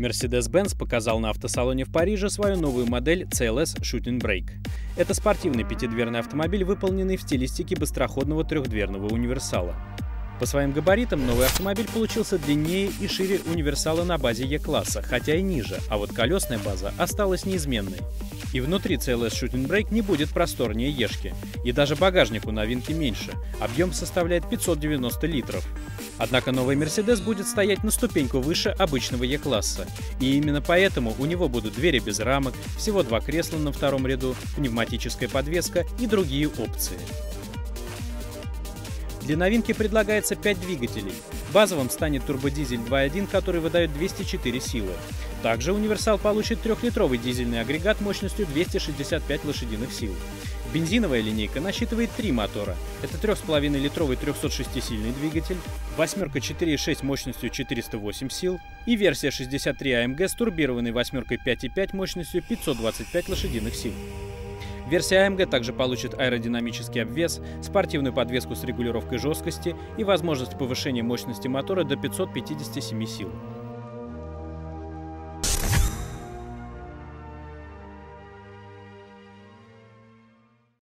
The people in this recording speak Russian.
Mercedes-Benz показал на автосалоне в Париже свою новую модель CLS Shooting Brake. Это спортивный пятидверный автомобиль, выполненный в стилистике быстроходного трехдверного универсала. По своим габаритам новый автомобиль получился длиннее и шире универсала на базе E-класса, хотя и ниже, а вот колесная база осталась неизменной. И внутри CLS Shooting Brake не будет просторнее Ешки, и даже багажник у новинки меньше, объем составляет 590 литров. Однако новый Mercedes будет стоять на ступеньку выше обычного E-класса, и именно поэтому у него будут двери без рамок, всего два кресла на втором ряду, пневматическая подвеска и другие опции. Для новинки предлагается 5 двигателей. Базовым станет турбодизель 2.1, который выдает 204 силы. Также универсал получит трехлитровый дизельный агрегат мощностью 265 лошадиных сил. Бензиновая линейка насчитывает три мотора. Это 3,5-литровый 306-сильный двигатель, восьмерка 4.6 мощностью 408 сил и версия 63 AMG с турбированной восьмеркой 5.5 мощностью 525 лошадиных сил. Версия AMG также получит аэродинамический обвес, спортивную подвеску с регулировкой жесткости и возможность повышения мощности мотора до 557 сил.